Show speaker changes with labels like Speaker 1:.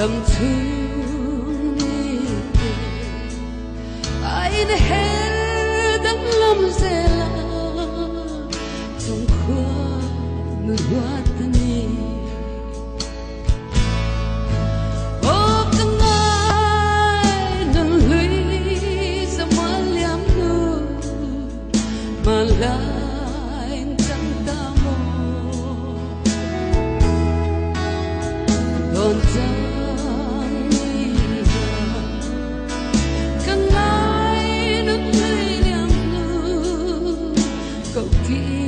Speaker 1: đầm thương ai nè hết đắng lâm dè trong khoa người hoa tân ô, căng ai nâng lũy ra má liam nu mà lại chẳng feel